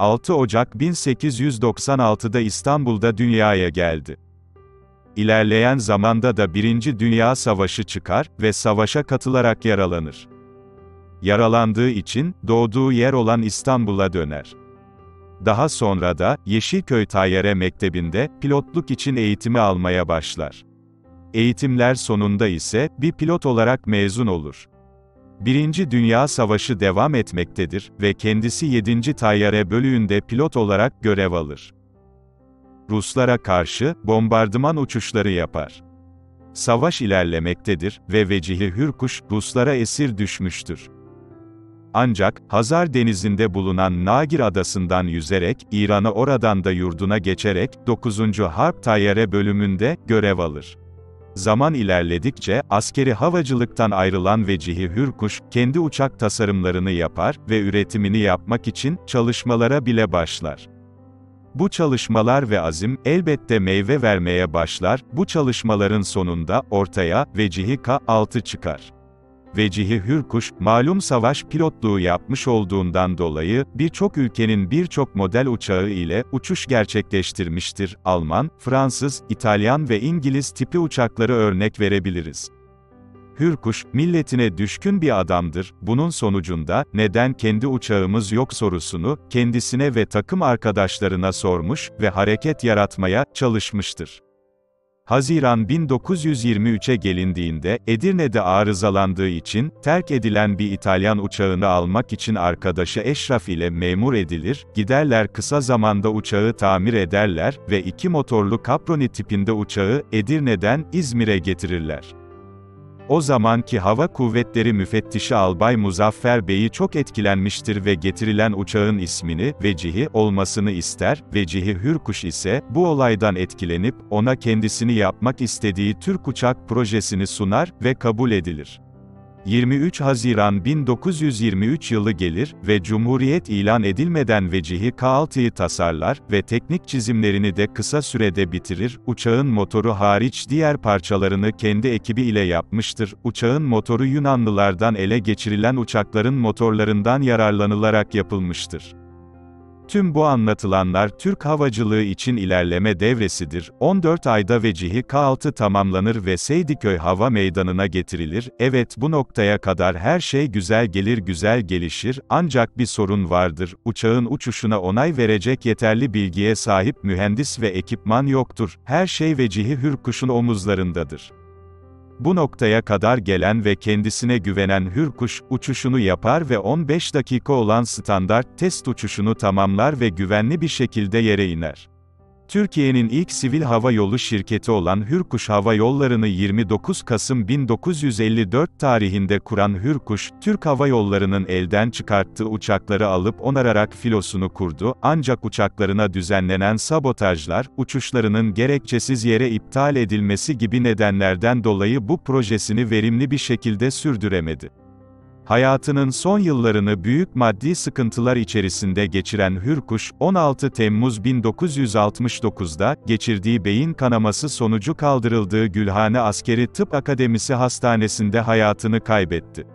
6 Ocak 1896'da İstanbul'da dünyaya geldi. İlerleyen zamanda da Birinci Dünya Savaşı çıkar ve savaşa katılarak yaralanır. Yaralandığı için, doğduğu yer olan İstanbul'a döner. Daha sonra da, Yeşilköy Tayyare Mektebi'nde, pilotluk için eğitimi almaya başlar. Eğitimler sonunda ise, bir pilot olarak mezun olur. Birinci Dünya Savaşı devam etmektedir ve kendisi 7. Tayyare Bölüğü'nde pilot olarak görev alır. Ruslara karşı, bombardıman uçuşları yapar. Savaş ilerlemektedir ve Vecihi Hürkuş, Ruslara esir düşmüştür. Ancak, Hazar denizinde bulunan Nagir adasından yüzerek, İran'a oradan da yurduna geçerek, 9. Harp Tayyare bölümünde, görev alır. Zaman ilerledikçe, askeri havacılıktan ayrılan Vecihi Hürkuş, kendi uçak tasarımlarını yapar ve üretimini yapmak için, çalışmalara bile başlar. Bu çalışmalar ve azim, elbette meyve vermeye başlar, bu çalışmaların sonunda, ortaya, Vecihi K-6 çıkar. Vecihi Hürkuş, malum savaş pilotluğu yapmış olduğundan dolayı, birçok ülkenin birçok model uçağı ile uçuş gerçekleştirmiştir. Alman, Fransız, İtalyan ve İngiliz tipi uçakları örnek verebiliriz. Hürkuş, milletine düşkün bir adamdır, bunun sonucunda, neden kendi uçağımız yok sorusunu, kendisine ve takım arkadaşlarına sormuş ve hareket yaratmaya, çalışmıştır. Haziran 1923'e gelindiğinde, Edirne'de arızalandığı için, terk edilen bir İtalyan uçağını almak için arkadaşı Eşraf ile memur edilir, giderler kısa zamanda uçağı tamir ederler ve iki motorlu Caproni tipinde uçağı, Edirne'den, İzmir'e getirirler. O zamanki Hava Kuvvetleri Müfettişi Albay Muzaffer Bey'i çok etkilenmiştir ve getirilen uçağın ismini, Vecihi, olmasını ister, Vecihi Hürkuş ise, bu olaydan etkilenip, ona kendisini yapmak istediği Türk uçak projesini sunar ve kabul edilir. 23 Haziran 1923 yılı gelir ve Cumhuriyet ilan edilmeden Vecihi K6'yı tasarlar ve teknik çizimlerini de kısa sürede bitirir. Uçağın motoru hariç diğer parçalarını kendi ekibi ile yapmıştır. Uçağın motoru Yunanlılardan ele geçirilen uçakların motorlarından yararlanılarak yapılmıştır. Tüm bu anlatılanlar Türk havacılığı için ilerleme devresidir. 14 ayda Vecihi K6 tamamlanır ve Seydiköy Hava Meydanı'na getirilir. Evet bu noktaya kadar her şey güzel gelir güzel gelişir, ancak bir sorun vardır. Uçağın uçuşuna onay verecek yeterli bilgiye sahip mühendis ve ekipman yoktur. Her şey Vecihi Hürkuş'un omuzlarındadır. Bu noktaya kadar gelen ve kendisine güvenen Hürkuş, uçuşunu yapar ve 15 dakika olan standart test uçuşunu tamamlar ve güvenli bir şekilde yere iner. Türkiye'nin ilk sivil hava yolu şirketi olan Hürkuş Hava Yolları'nı 29 Kasım 1954 tarihinde kuran Hürkuş, Türk Hava Yolları'nın elden çıkarttığı uçakları alıp onararak filosunu kurdu, ancak uçaklarına düzenlenen sabotajlar, uçuşlarının gerekçesiz yere iptal edilmesi gibi nedenlerden dolayı bu projesini verimli bir şekilde sürdüremedi. Hayatının son yıllarını büyük maddi sıkıntılar içerisinde geçiren Hürkuş, 16 Temmuz 1969'da, geçirdiği beyin kanaması sonucu kaldırıldığı Gülhane Askeri Tıp Akademisi Hastanesi'nde hayatını kaybetti.